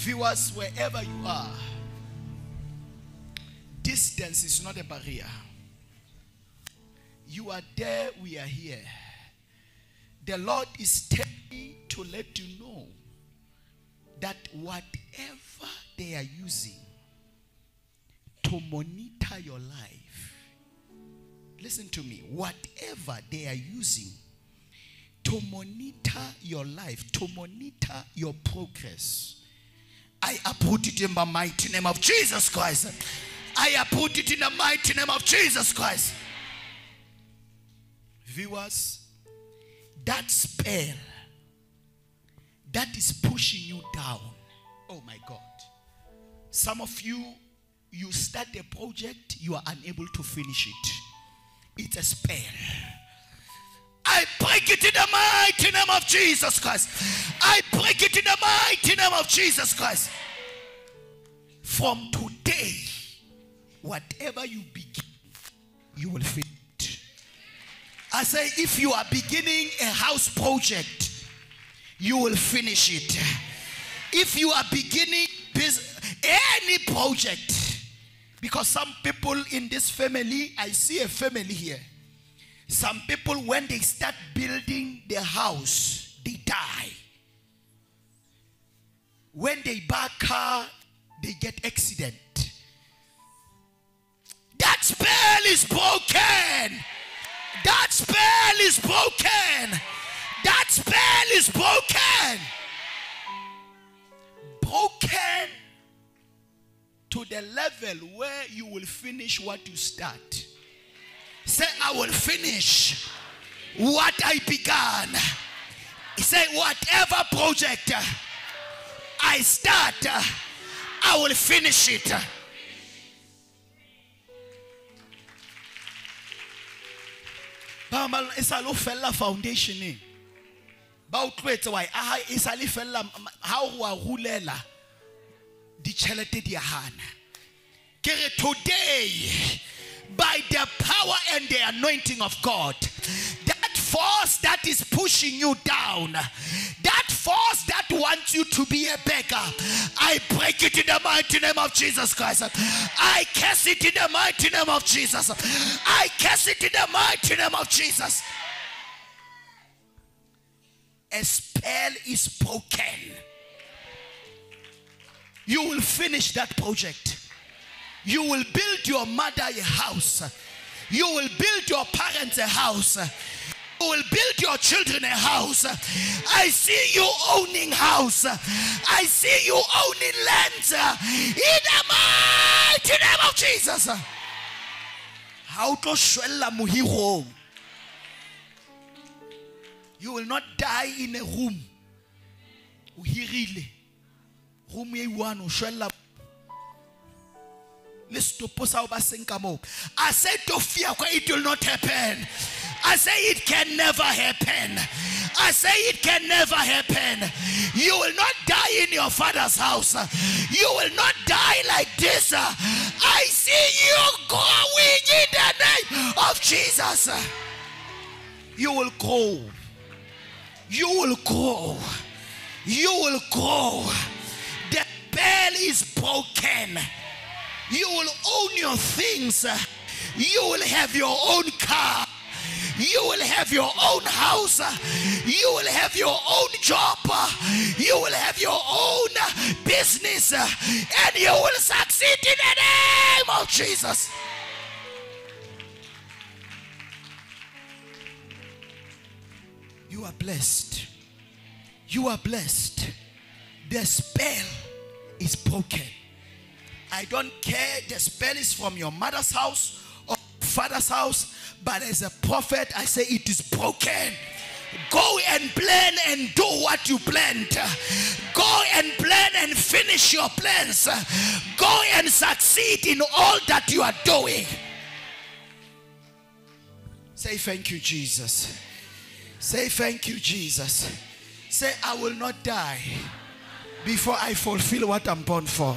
Viewers, wherever you are, distance is not a barrier. You are there, we are here. The Lord is telling to let you know that whatever they are using to monitor your life, listen to me, whatever they are using to monitor your life, to monitor your progress, I uproot it in the mighty name of Jesus Christ. I uproot it in the mighty name of Jesus Christ. Viewers, that spell that is pushing you down. Oh my God. Some of you, you start a project, you are unable to finish it. It's a spell. Break it in the mighty name of Jesus Christ. I break it in the mighty name of Jesus Christ. From today, whatever you begin, you will finish. I say, if you are beginning a house project, you will finish it. If you are beginning any project, because some people in this family, I see a family here. Some people, when they start building their house, they die. When they buy car, they get accident. That spell is broken. That spell is broken. That spell is broken. Broken to the level where you will finish what you start. Say, I will finish what I began. Say, whatever project I start, I will finish it. foundation ba aha fella di a hana ke re today by the power and the anointing of God. That force that is pushing you down that force that wants you to be a beggar I break it in the mighty name of Jesus Christ. I curse it in the mighty name of Jesus. I curse it in the mighty name of Jesus. A spell is broken. You will finish that project you will build your mother a house. You will build your parents a house. You will build your children a house. I see you owning house. I see you owning land. In the mighty name of Jesus. How to shwella. You will not die in a room. O hirile. Room e one le setopo sa ho ba seng ka moo a se tofia kwa it will not happen I say it can never happen. I say it can never happen. You will not die in your father's house. You will not die like this. I see you growing in the name of Jesus. You will grow. You will grow. You will grow. The bell is broken. You will own your things. You will have your own car. You will have your own house. You will have your own job. You will have your own business. And you will succeed in the name of Jesus. You are blessed. You are blessed. The spell is broken. I don't care the spell is from your mother's house or father's house, but as a prophet, I say it is broken. Go and plan and do what you planned. Go and plan and finish your plans. Go and succeed in all that you are doing. Say thank you, Jesus. Say thank you, Jesus. Say, I will not die before I fulfill what I'm born for.